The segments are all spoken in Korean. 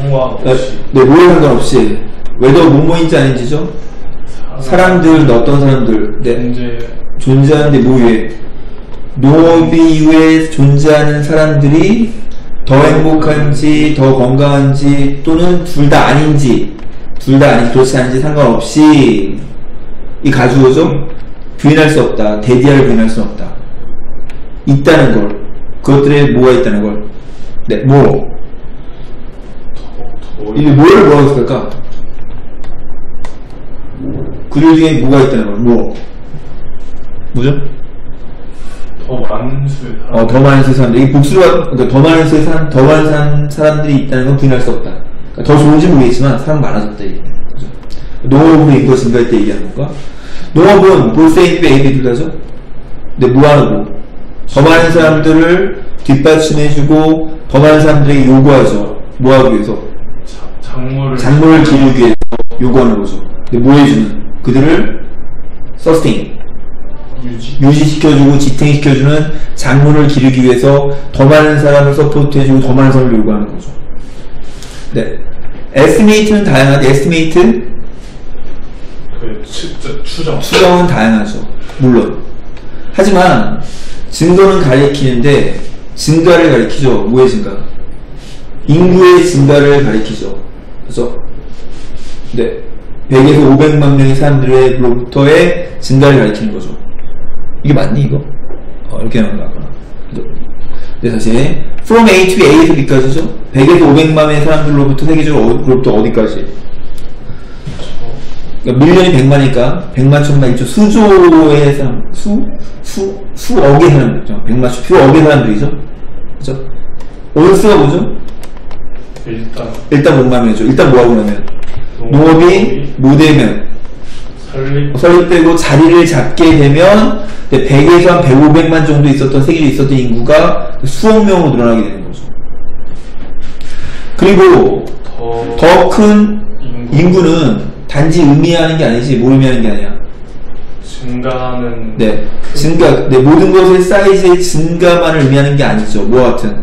상관없이 네, 뭐에 상관없이. whether 뭐뭐인지 아닌지죠? 사람들, 어떤 사람들, 네, 문제 존재하는데 뭐에 농업 이후에 존재하는 사람들이 더 행복한지 더 건강한지 또는 둘 다 아닌지 둘 다 아닌지 그렇지 않은지 상관없이 이 가주어죠? 부인할 수 없다. that 이하를 부인할 수 없다. 있다는 걸. 그것들에 뭐가 있다는 걸 네뭐? 더, 이게 뭐를 뭐라고 했을까 그들 중에 뭐가 있다는 걸 뭐? 뭐죠? 더 많은 수의 사람 어, 더 많은 수의 사람들. 이 복수가, 그러니까 더 많은 수의 사람, 더 많은 사람, 사람들이 있다는 건 부인할 수 없다. 그러니까 더 좋은지 모르겠지만, 사람 많아졌다, 이게. 그죠? 농업으로 인구가 증가할 때 얘기하는 건가? 농업은 보스 A, B, A, B 둘 다죠? 근데 무한하고, 더 많은 사람들을 뒷받침해주고, 더 많은 사람들에게 요구하죠. 뭐 하기 위해서? 자- 작물을 작물을 기르기 위해서 요구하는 거죠. 근데 뭐 해주는? 그들을 sustain. 유지 유지시켜주고 지탱시켜주는 작물을 기르기 위해서 더 많은 사람을 support해주고 더 많은 사람을 요구하는 거죠. 네. estimate는 다양한데 estimate 그 추, 추정 수정은 다양하죠. 물론. 하지만 증거는 가리키는데 증가를 가리키죠. 뭐의 증가? 인구의 증가를 가리키죠. 그래서 네, 100에서 500만 명의 사람들로부터의 진단을 가르치는 거죠. 이게 맞니 이거? 어, 이렇게 나온 거 아까. 근데 사실 from A to A에서 B까지죠. 100에서 500만 명의 사람들로부터 세계적으로부터 어, 어디까지? 그러니까 밀년이 100만이니까 100만 천만 1조 수조의 사람 수? 수? 수억의 사람들이죠. 100만 수억의 사람들이죠. 그죠? 온스가 뭐죠? 일단 일단 목마면이죠. 일단 뭐하고 나면 농업이 무대면 설립 설립되고 자리를 잡게 되면 100에서 한 100, 500만 정도 있었던 세계에 있었던 인구가 수억 명으로 늘어나게 되는 거죠. 그리고 더, 더 큰 인구. 인구 는 단지 의미하는 게 아니지 뭘 의미하는 게 아니야. 증가하는 네, 증가, 네, 모든 것의 사이즈의 증가만을 의미하는 게 아니죠. 뭐 같은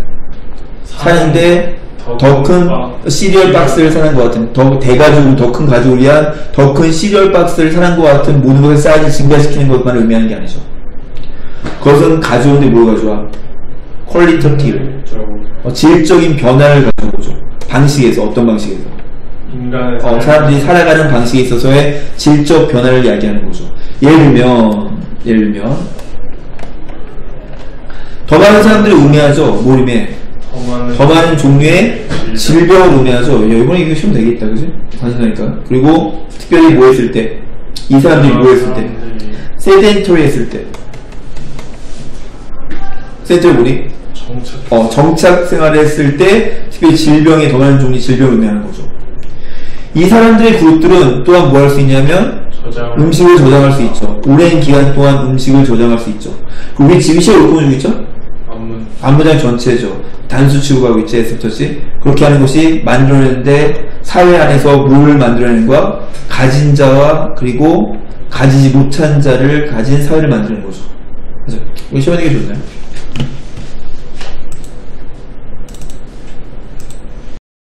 사는데 더 큰 시리얼 박스를 사는 것 같은 더 대가족을 더 큰 가족을 위한 더 큰 시리얼 박스를 사는 것 같은 모든 것의 사이즈 증가시키는 것만을 의미하는 게 아니죠. 그것은 가져오는데 뭘 가져와? 퀄리터티를 어, 질적인 변화를 가져오죠. 방식에서 어떤 방식에서 어, 사람들이 살아가는 방식에 있어서의 질적 변화를 이야기하는 거죠. 예를 들면 예를 들면 더 많은 사람들이 의미하죠. 뭘 의미 많은 종류의 질병을 의미하죠. 야, 이번에 이거 쉬면 되겠다, 그지? 단순하니까. 그리고 특별히 뭐 했을 때, 이 사람들이 뭐 했을 때, 사람들이 세덴토리 했을 때, 세덴토리 뭐니? 정착 어, 정착 생활을 했을 때, 특별히 더 많은 종류의 질병을 의미하는 거죠. 이 사람들의 그룹들은 또한 뭐 할 수 있냐면, 저장 음식을 저장할 수 있죠. 오랜 기간 동안 음식을 저장할 수 있죠. 우리 지금 시험 읽고 있죠? 안무장 전체죠. 단수 취급하고 있지, 에스터지. 그렇게 하는 것이 만들어내는데 사회 안에서 뭘 만들어내는 거야? 가진 자와 그리고 가지지 못한 자를 가진 사회를 만드는 거죠. 이거 시원하게 좋나요?